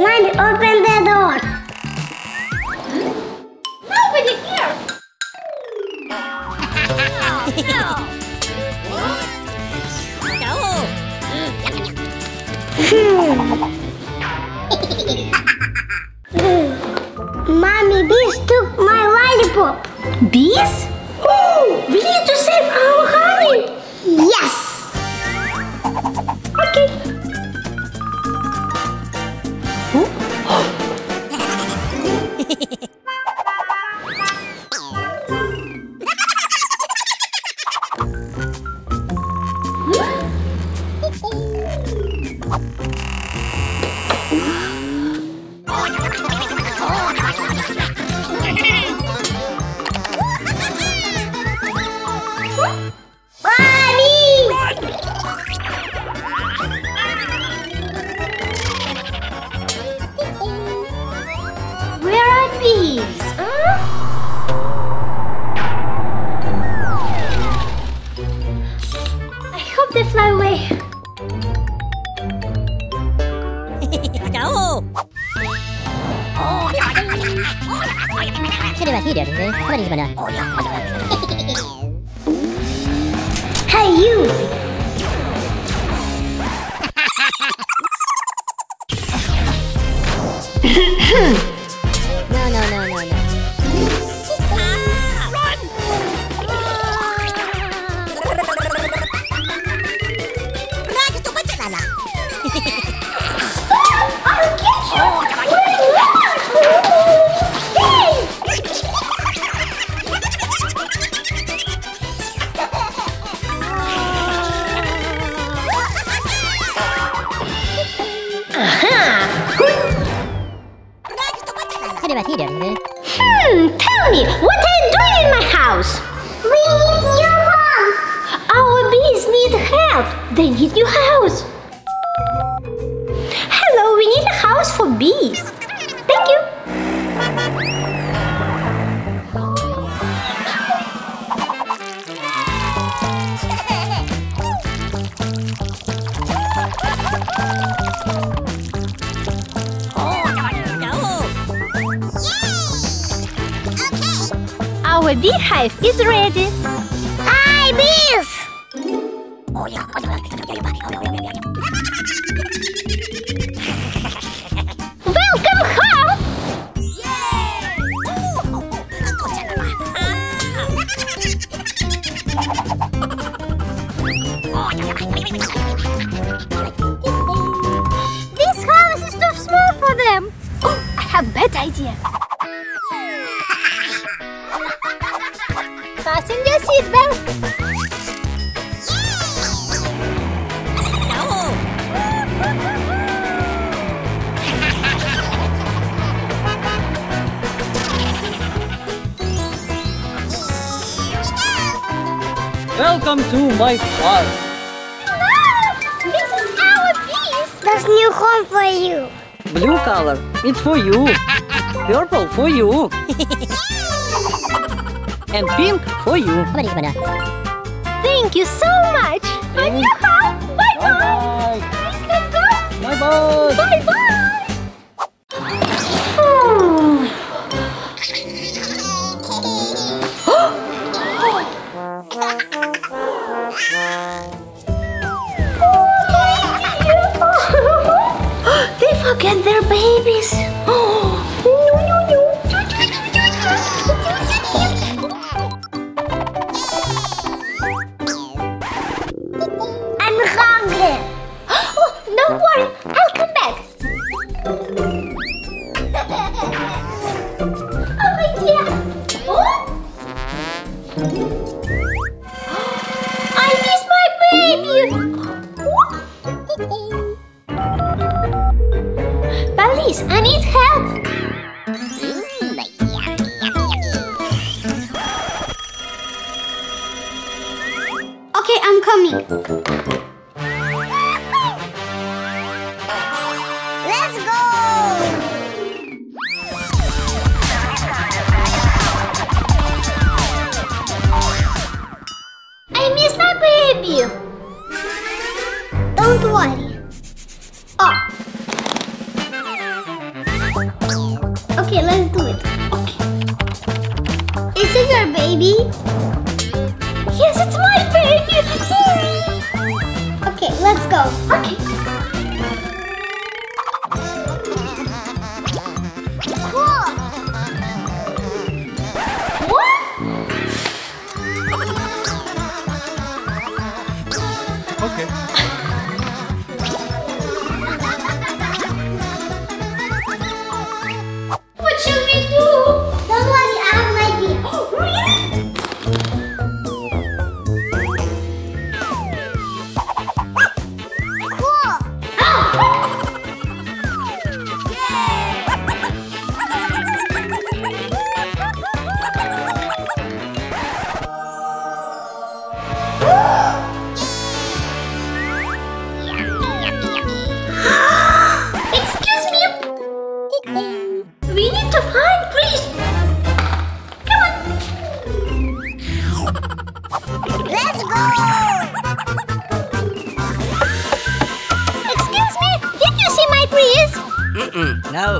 Mommy, open the door. Nobody here. no. No. Mommy, bees took my lollipop. Bees? 一点声音放在你这边呢哦呀好久了。We need a house for bees. Thank you. Our beehive is ready. My farm. This is our bees. That's new home for you. Blue color, it's for you. Purple for you. and pink for you. Thank you so much. And you have. No.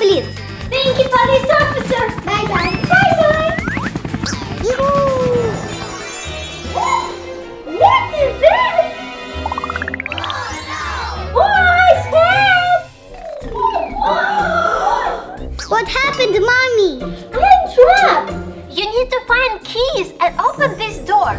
Complete. Thank you, police officer. Bye bye. Bye bye. Yoo-hoo. What is that? Boy's head. What happened, mommy? I'm trapped. You need to find keys and open this door.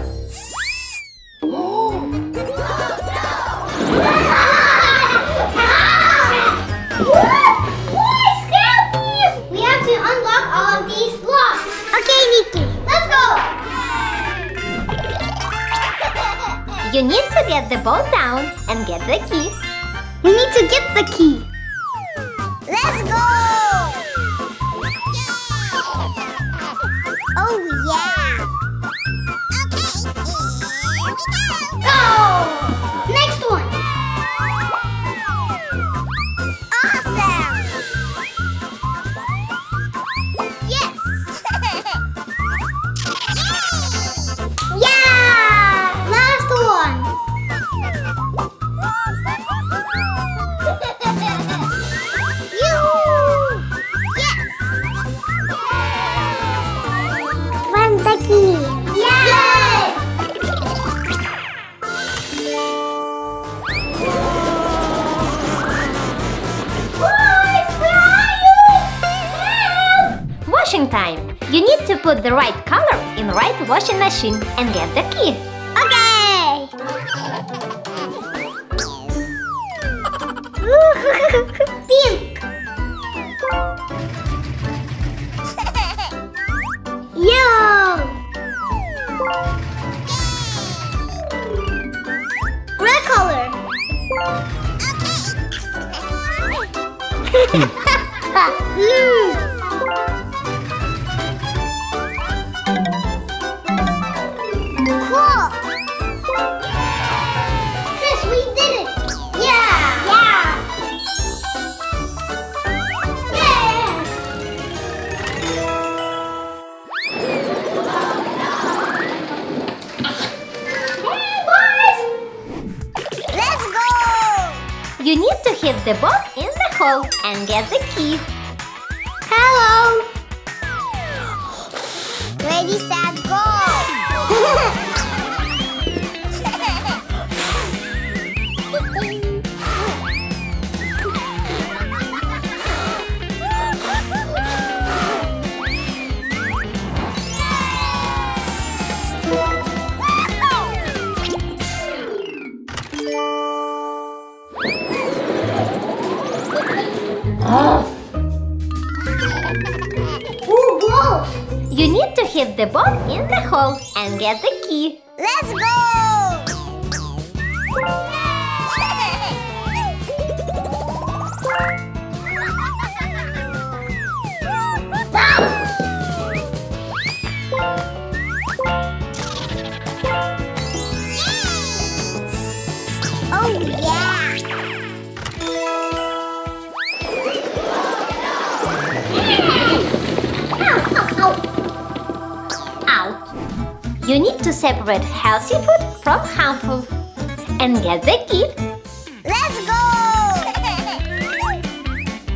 Let's go. You need to get the boat down and get the key. We need to get the key. Let's go. Oh yeah. Okay, here we go. Go. Washing machine and get the key. Okay! Pink! Yellow! Red color! Blue! the ball in the hole and get the key. Hello. Ready, set, balls. You need to hit the ball in the hole and get the key. Let's go! You need to separate healthy food from harmful and get the key. Let's go!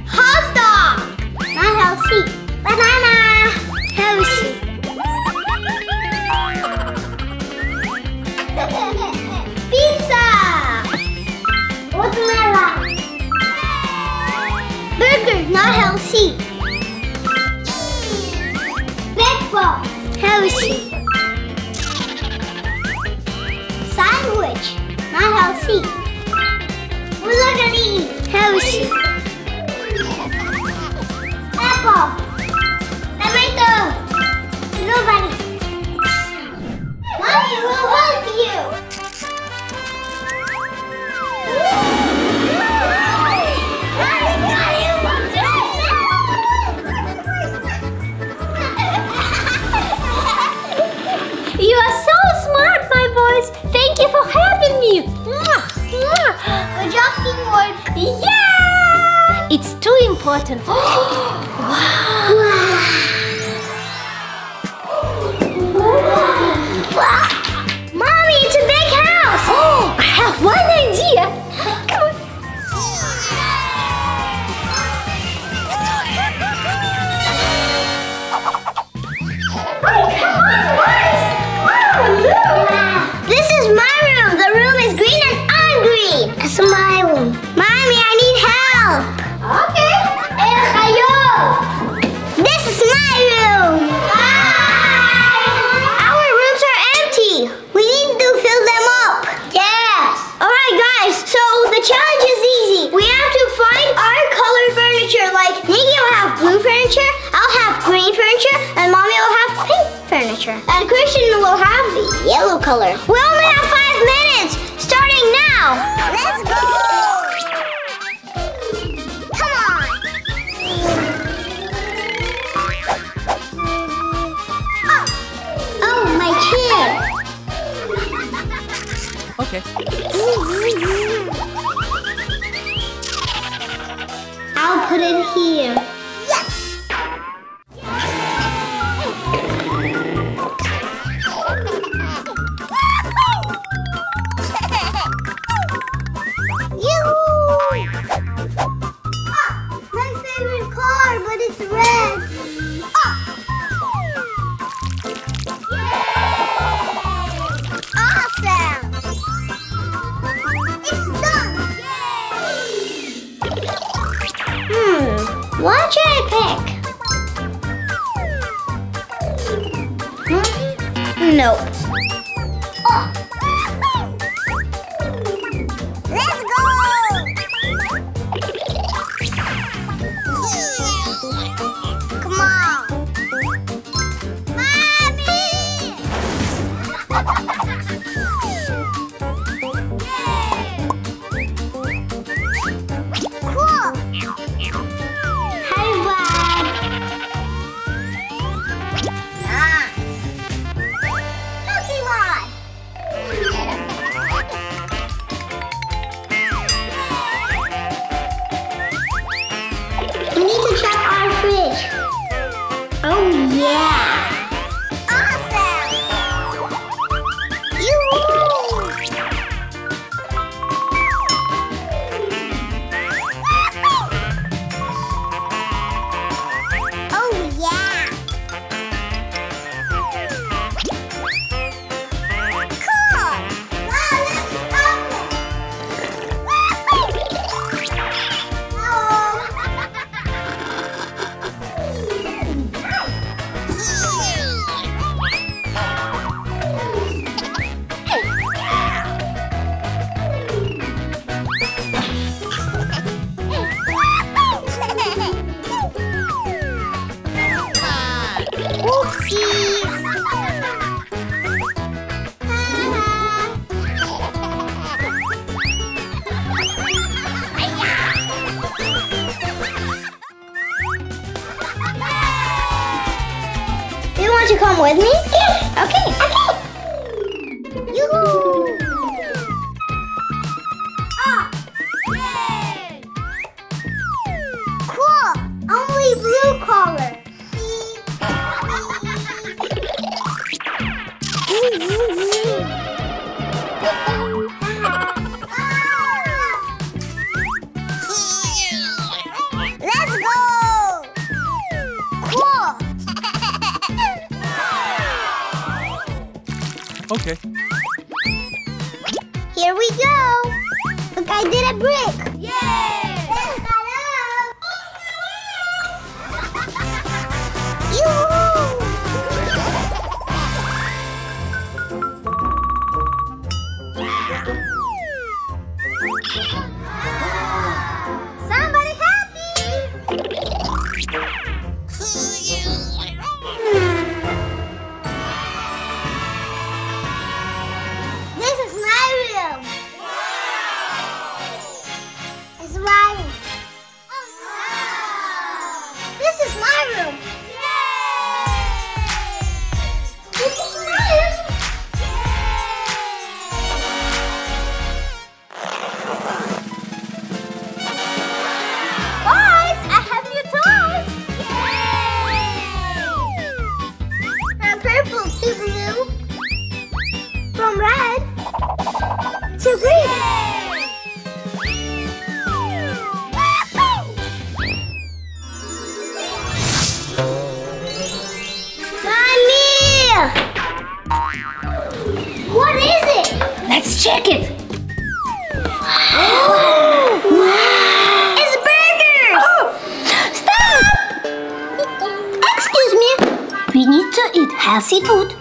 Hot dog! Not healthy. Banana! Healthy. Pizza! Watermelon! Burger, not healthy. Pepper, healthy. These, furniture, and Mommy will have pink furniture. And Christian will have the yellow color. We only have five minutes. Starting now. To come with me? Yeah. Okay. Okay. Here we go! Look, I did a brick! Check it. It's burgers! Oh. Stop! Excuse me. We need to eat healthy food.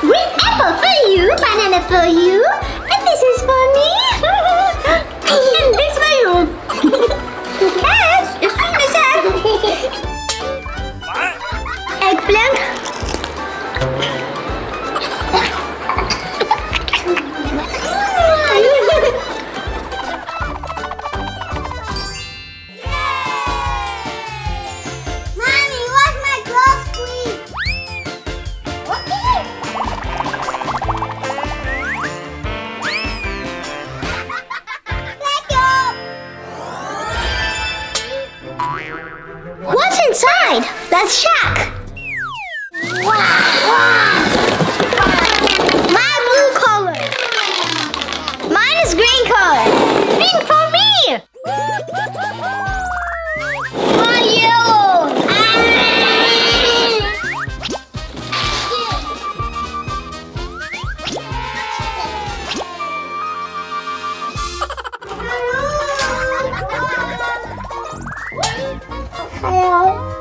Green apple for you, banana for you, and this is for me. and this for you. yes, it's finished. Eggplant. Hello.